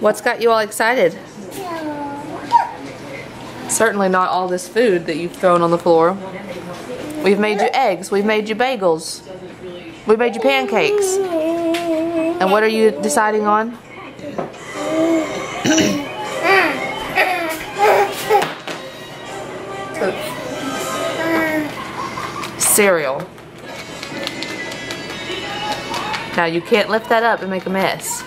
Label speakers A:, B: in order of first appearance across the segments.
A: What's got you all excited? Certainly not all this food that you've thrown on the floor. We've made you eggs. We've made you bagels. We made you pancakes. And what are you deciding on? Cereal. Now you can't lift that up and make a mess.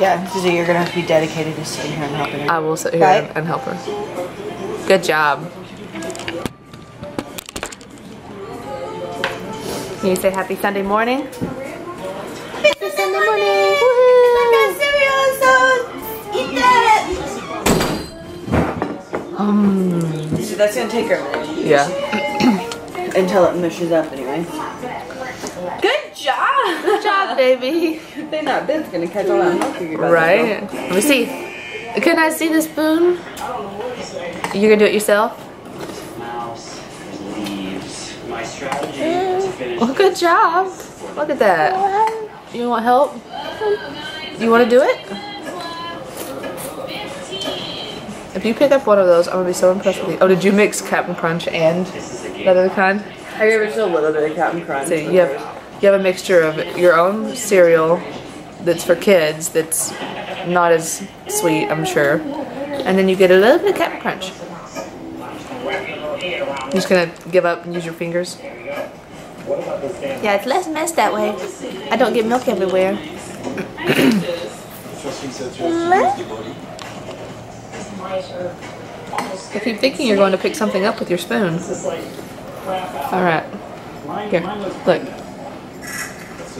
B: Yeah, so you're gonna have to be dedicated to sitting here and helping her.
A: I will sit here
B: Right.
A: and, and help her. Good job. Can you say happy Sunday morning? Happy Sunday morning! Woohoo! Eat that! Um,
B: So that's gonna take her a minute
A: yeah.
B: until it mushes up anyway. Good job!
A: Good job, baby.
B: Good thing that Ben's gonna catch all that milk you're about to
A: Right? Let me see. Can I see the spoon? You're gonna do it yourself?
C: mouse leaves. My strategy to finish
A: Well, good job. Look at that. You want help? You want to do it? If you pick up one of those, I'm gonna be so impressed with you. Oh, did you mix Captain Crunch and that other kind?
B: I gave her just a little bit of Captain Crunch.
A: So you have you have a mixture of your own cereal that's for kids that's not as sweet, I'm sure, and then you get a little bit of Captain Crunch. You're just gonna give up and use your fingers. Yeah, it's less mess that way. I don't get milk everywhere. I keep thinking you're going to pick something up with your spoon. All right. Here, look.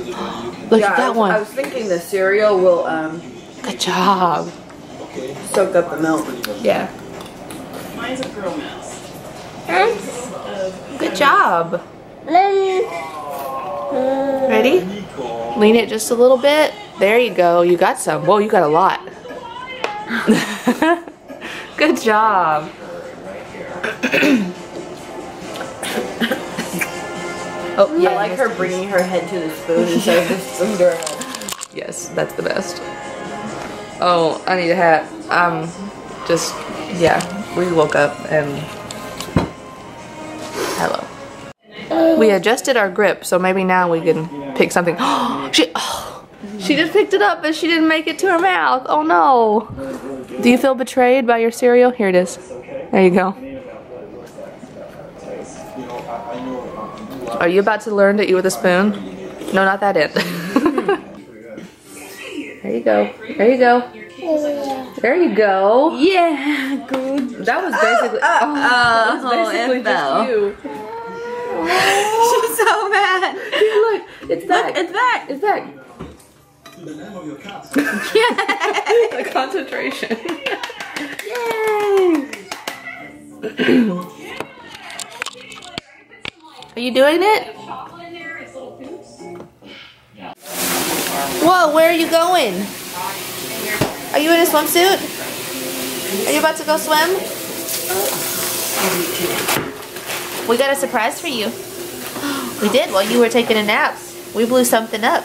A: Look
B: yeah,
A: at
B: I
A: that
B: was,
A: one.
B: I was thinking the cereal will um,
A: Good job.
B: soak up the milk.
A: Yeah. Mine's a girl mouse. Thanks. Good job. Ready? Lean it just a little bit. There you go. You got some. Whoa, you got a lot. Good job. oh, yeah.
B: I like her bringing her head to the spoon instead of just her head.
A: Yes, that's the best. Oh, I need a hat. Um, just, yeah, we woke up and. Hello. We adjusted our grip, so maybe now we can pick something. she, oh, she just picked it up, but she didn't make it to her mouth. Oh no. Do you feel betrayed by your cereal? Here it is. There you go. Are you about to learn to eat with a spoon? No, not that end. there you go. There you go. There you go.
B: Yeah, good.
A: That was basically.
B: Uh,
A: oh, that was
B: oh,
A: basically just you.
B: She's so mad.
A: Look, it's back.
B: Look, it's back.
A: It's back. the concentration. Are you doing it? Whoa, where are you going? Are you in a swimsuit? Are you about to go swim? We got a surprise for you. We did while you were taking a nap. We blew something up.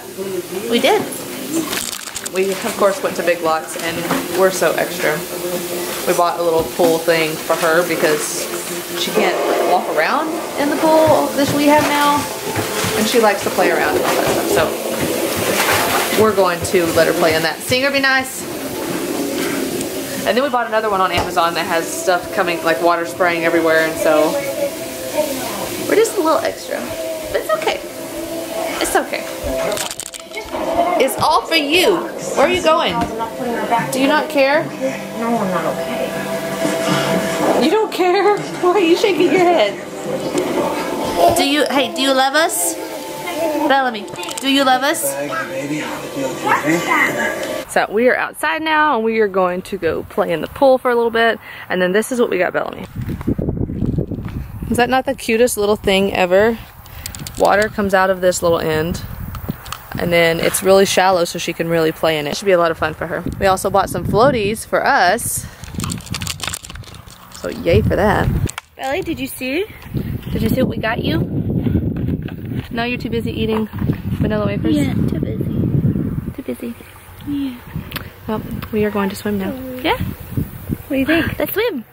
A: We did. We, of course, went to Big Lots and we're so extra. We bought a little pool thing for her because she can't walk around in the pool that we have now. And she likes to play around and all that stuff. So we're going to let her play in that. Singer be nice. And then we bought another one on Amazon that has stuff coming, like water spraying everywhere. And so we're just a little extra. But it's okay. It's okay. It's all for you. Where are you going? Do you not care?
D: No, I'm not okay.
A: You don't care? Why are you shaking your head? Do you, hey, do you love us? Bellamy, do you love us? So we are outside now and we are going to go play in the pool for a little bit. And then this is what we got Bellamy. Is that not the cutest little thing ever? Water comes out of this little end. And then it's really shallow so she can really play in it. Should be a lot of fun for her. We also bought some floaties for us. So yay for that. Belly, did you see? Did you see what we got you? No, you're too busy eating vanilla wafers?
D: Yeah, too busy.
A: Too busy.
D: Yeah.
A: Well, we are going to swim now. Yeah?
E: What do you think?
A: Let's swim.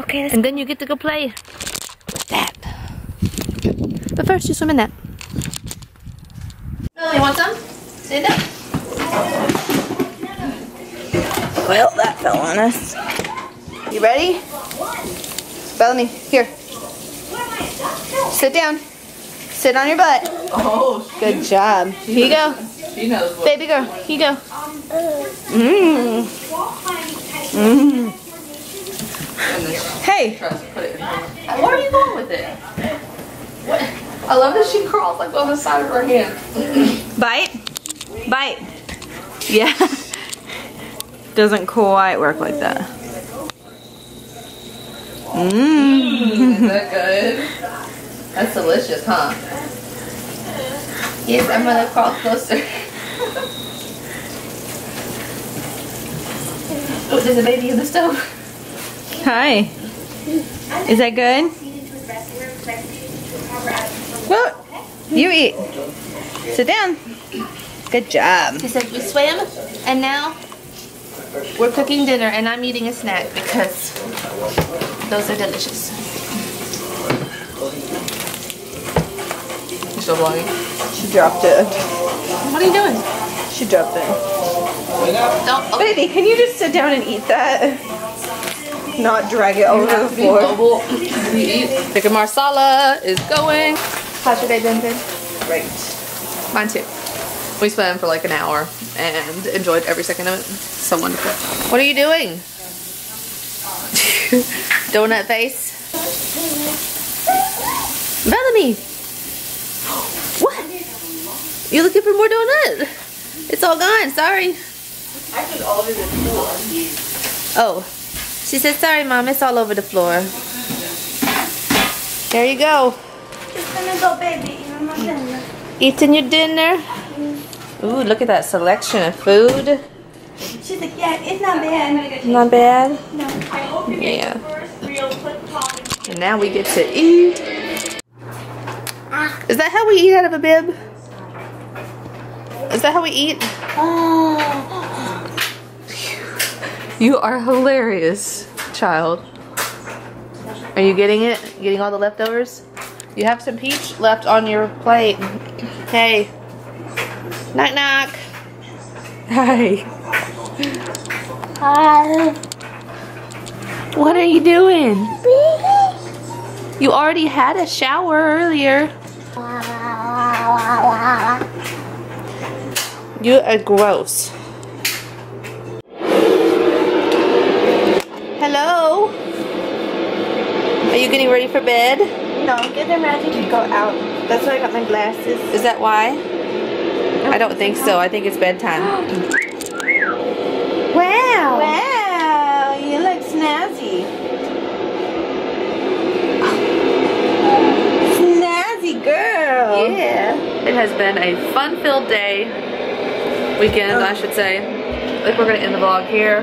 E: Okay, let's
A: And then you get to go play with that. But first, you swim in that. Billy, want some? Sit down.
B: Well, that fell on us. You ready? Bellamy, here. Sit down. Sit on your butt.
A: Oh,
B: Good job. Here you go.
A: she knows what.
B: Baby girl, here you go. Mmm. Mmm. Hey, mm.
A: Trust, put it in her. Where are you going with it? What? I love that she crawls like on the side of her hand.
B: Bite. Bite. Yeah. Doesn't quite work like that. Mmm.
A: Is that good? That's delicious, huh? Yes, I'm gonna crawl closer. oh, there's a baby in the stove.
B: Hi. Is that good? Well, you eat. Sit down. Good job.
A: He said we swam, and now we're cooking dinner, and I'm eating a snack because those are delicious. You still vlogging?
B: She dropped it.
A: What are you doing?
B: She dropped it.
A: Don't. Oh,
B: Baby, can you just sit down and eat that? Not drag it over the floor.
A: mobile. We. Chicken marsala is going. How's your day been, babe?
B: Great.
A: Mine too. We swam for like an hour and enjoyed every second of it. So wonderful. What are you doing? Donut face. Bellamy. What? You looking for more donut? It's all gone. Sorry. Oh. She said, sorry, Mom. It's all over the floor. There you go.
E: Just gonna go, baby. Eat my dinner.
A: Eating your dinner. Ooh, look at that selection of food.
E: She's like, yeah, it's not bad.
A: Not bad.
E: No. I hope you
A: Yeah.
E: first real.
A: And now we get to eat. Is that how we eat out of a bib? Is that how we eat? Uh. You are hilarious, child. Are you getting it? Getting all the leftovers? You have some peach left on your plate. Hey. Knock knock. Hi. What are you doing? You already had a shower earlier. You are gross. Hello? Are you getting ready for bed?
B: No, get them ready to go out. That's why I got my glasses.
A: Is that why? I don't think so. I think it's bedtime. wow.
B: Wow, you look snazzy. Snazzy girl.
A: Yeah. It has been a fun-filled day. Weekend, oh. I should say. I think we're going to end the vlog here.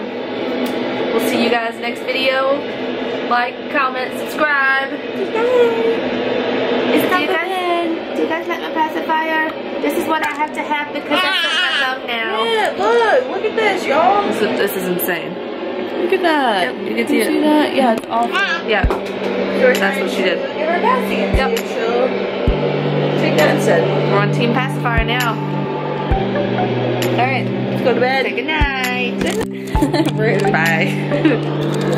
A: We'll see you guys next video. Like, comment, subscribe.
B: It's
A: Do you guys, do you guys like my pacifier? This is what I have to have because I broke my thumb now.
B: Yeah, look, look at this, y'all.
A: This is, this is insane.
B: Look at that.
A: Yep, you can see it.
B: that? Yeah, it's awful.
A: Yeah, that's what she did.
B: Give her a passy and
A: Yep.
B: see take that instead.
A: We're on Team Pacifier now.
B: All right, let's go to
A: Say
B: bed.
A: good night. Bye.